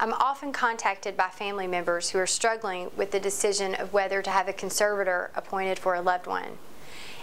I'm often contacted by family members who are struggling with the decision of whether to have a conservator appointed for a loved one.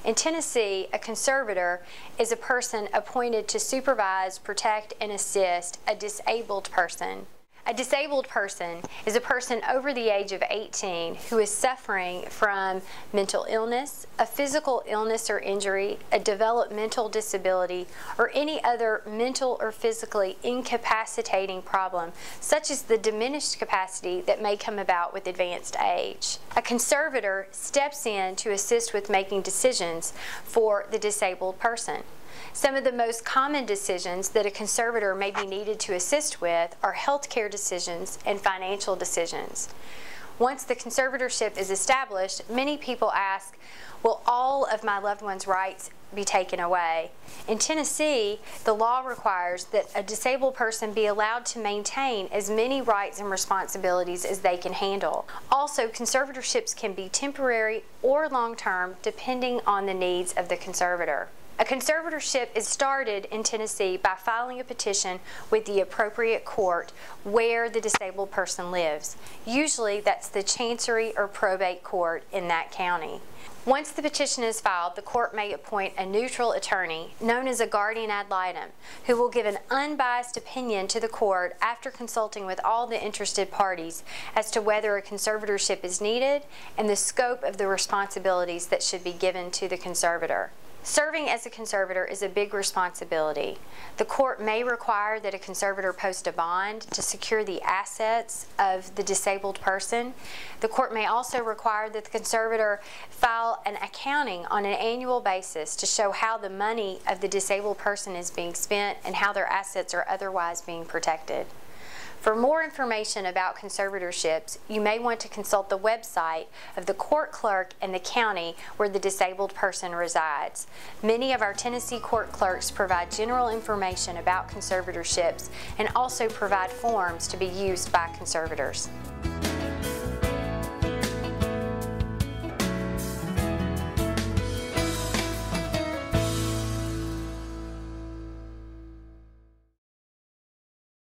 In Tennessee, a conservator is a person appointed to supervise, protect, and assist a disabled person a disabled person is a person over the age of 18 who is suffering from mental illness, a physical illness or injury, a developmental disability, or any other mental or physically incapacitating problem, such as the diminished capacity that may come about with advanced age. A conservator steps in to assist with making decisions for the disabled person. Some of the most common decisions that a conservator may be needed to assist with are healthcare decisions and financial decisions. Once the conservatorship is established, many people ask, will all of my loved one's rights be taken away? In Tennessee, the law requires that a disabled person be allowed to maintain as many rights and responsibilities as they can handle. Also, conservatorships can be temporary or long-term depending on the needs of the conservator. A conservatorship is started in Tennessee by filing a petition with the appropriate court where the disabled person lives. Usually that's the chancery or probate court in that county. Once the petition is filed, the court may appoint a neutral attorney, known as a guardian ad litem, who will give an unbiased opinion to the court after consulting with all the interested parties as to whether a conservatorship is needed and the scope of the responsibilities that should be given to the conservator. Serving as a conservator is a big responsibility. The court may require that a conservator post a bond to secure the assets of the disabled person. The court may also require that the conservator file an accounting on an annual basis to show how the money of the disabled person is being spent and how their assets are otherwise being protected. For more information about conservatorships, you may want to consult the website of the court clerk in the county where the disabled person resides. Many of our Tennessee court clerks provide general information about conservatorships and also provide forms to be used by conservators.